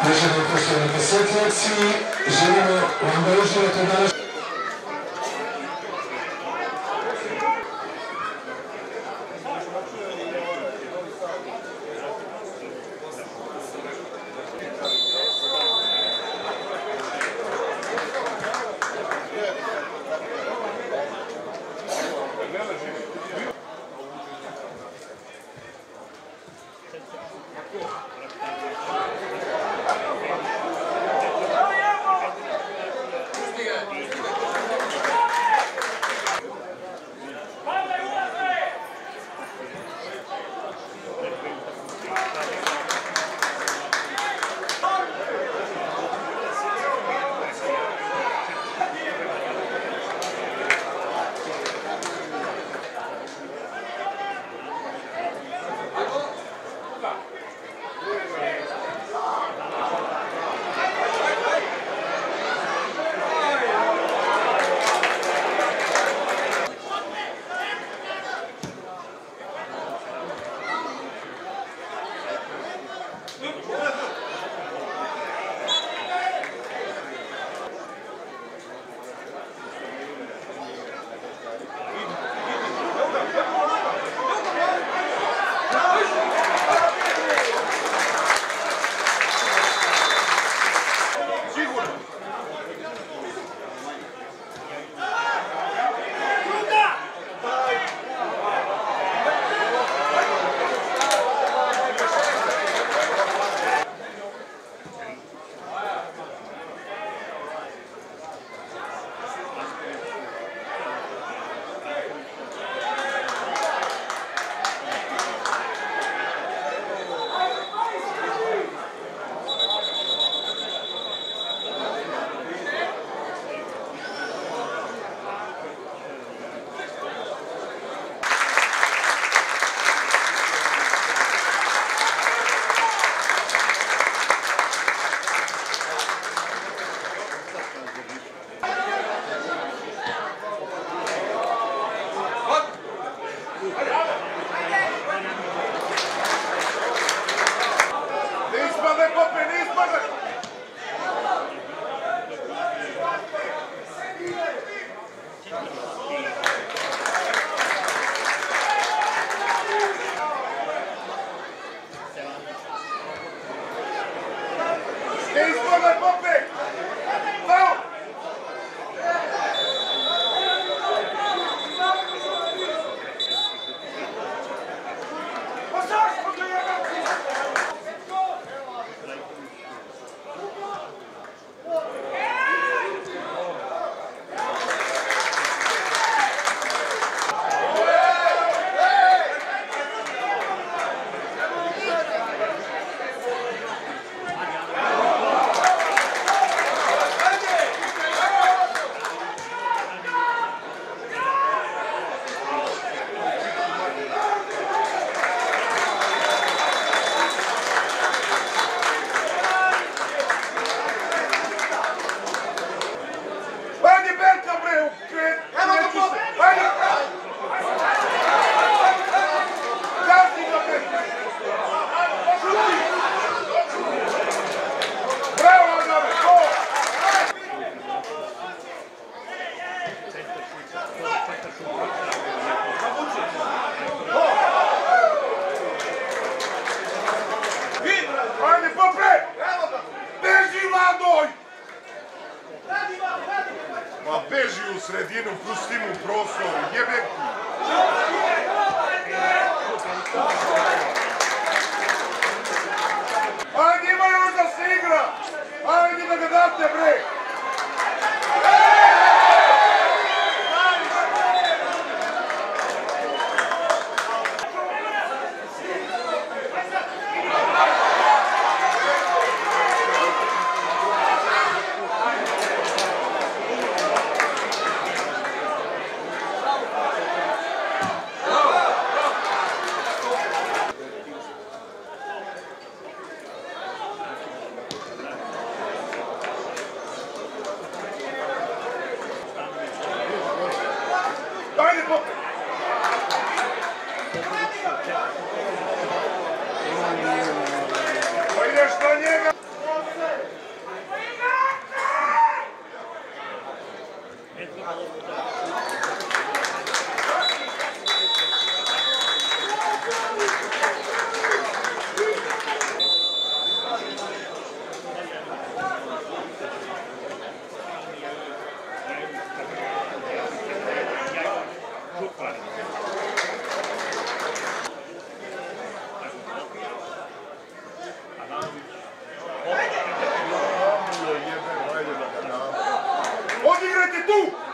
Deixa eu mostrar sredinu, pusti mu prostor, jebe ti. Ajde, ima još da se igra! Ajde da ga date, bre! 파이팅!